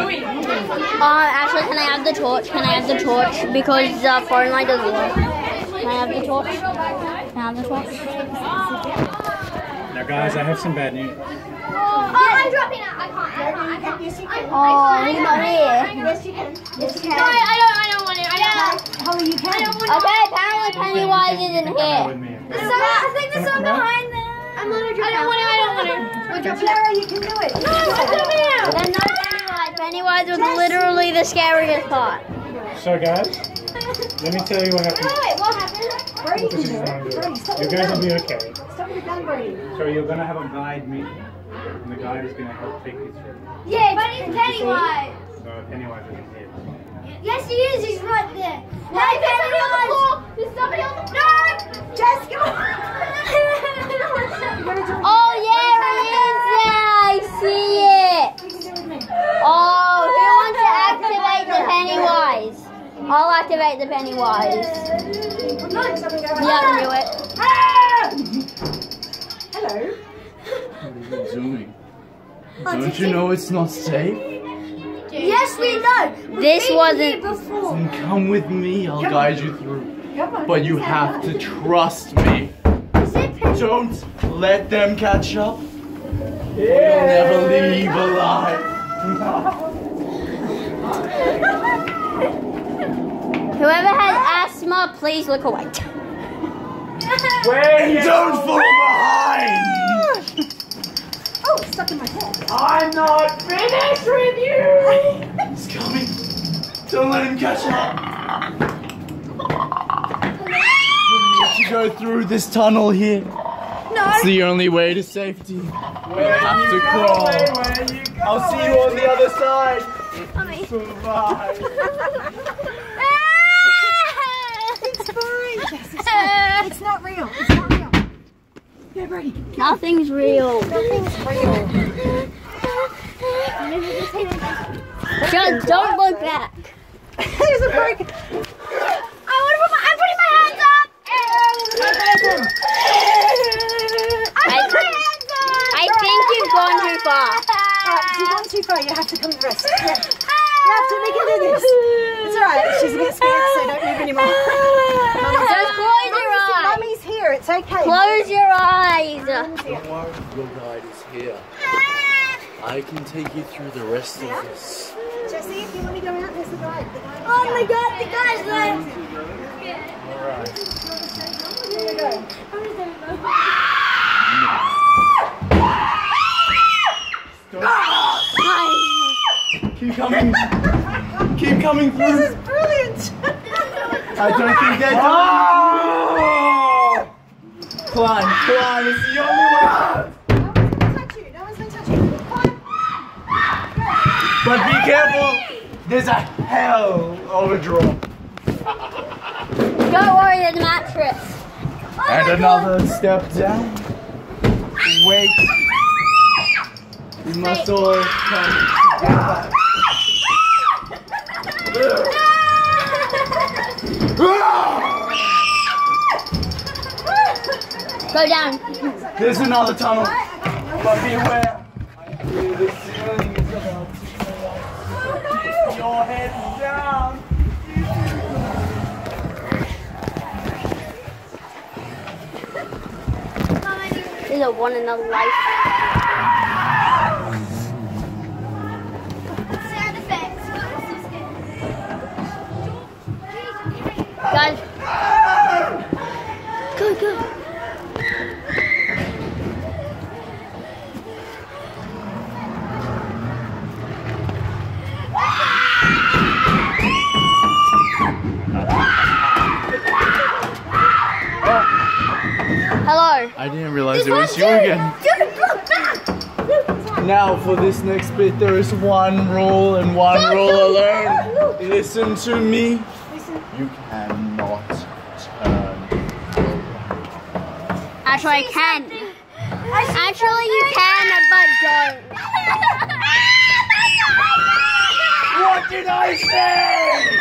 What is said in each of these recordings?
Uh, actually, can I have the torch? Can I have the torch? Because uh, phone light doesn't work. Can I have the torch? Can I have the torch? Now, guys, I have some bad news. Oh, I'm dropping out. I can't. I can't. I can't. Yes, you can. Oh, what about here? Yes, you can. Yes, you can. No, I don't. I don't want it. I don't. Holly, you can. Okay, apparently Pennywise isn't here. with me. So, I think there's some behind there. I'm gonna drop I don't want it. I don't want it. We're dropping Sarah, you can do it. No, There's no Pennywise. Pennywise was literally the scariest part. So, guys, let me tell you what happened. Wait, what happened? Brady This can do it. Brady, You guys will be okay. Stop with the gun, Brady. So, you're gonna have a guide meeting, and the guide is gonna help take you through. Yeah, but it's Pennywise. So, Pennywise isn't here. Yes, he is. He's right there. Hey, Pennywise. There's somebody on the floor. No! Jessica! Oh yeah, it is there. I see it. Oh, who wants to activate the Pennywise? I'll activate the Pennywise. Yeah, I knew it. Ah! Hello. What are you doing? Don't you know it's not safe? Yes, we know. We've This been wasn't- here before. Then come with me, I'll guide you through. On. But you have to trust me. Is it Penny? Don't let them catch up. Or you'll never leave please look away. And don't fall behind! Oh, it's stuck in my head. I'm not finished with you! He's coming. Don't let him catch up. You need to go through this tunnel here. No. It's the only way to safety. You have to crawl. I'll see you on the other side. Survive. It's. Yes, it's fine. It's not real. It's not real. Yeah, Brady. Nothing's real. Nothing's real. Just don't look back. There's a break. I want to put my. I'm putting my hands up. I'm putting my hands up. I think you've gone too far. She's gone too far. You have to come to rest. Yeah. You have to make her do this. It's alright. She's a bit scared, so don't move anymore. Just close your eyes. Mummy's here. It's okay. Close your eyes. Don't worry, your guide is here. I can take you through the rest of this. Jesse, if you want to go out, there's the guide. The guide Oh my god, the guy's like. Here we go. Keep coming. Keep coming through. This is brilliant. I don't think they're done. Oh! Climb, climb. It's the only way. No one's gonna touch you. No one's gonna touch you. Climb. But be careful. There's a hell of a drop. Don't worry, there's a mattress. Oh and another step down. Wait. We must all come together. Ah! Go down. There's another tunnel. But be aware. the ceiling is about to fall. Your head down. There's a one another life. Guys. Go, go. Hello. I didn't realize it was you again. Now, for this next bit, there is one rule and one rule alone. Listen to me. You cannot turn. Actually, I can. Actually, you can, but don't. What did I say?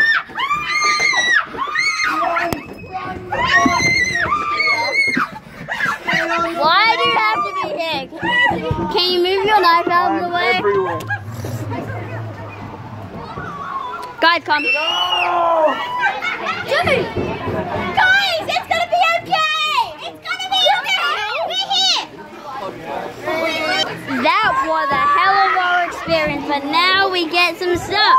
Why do you have to be here? Can you move your knife out of the way? Everywhere. Guys, come. No! Dude! Guys, it's gonna be okay! It's gonna be okay! We're here! That was a hell of our experience, but now we get some stuff.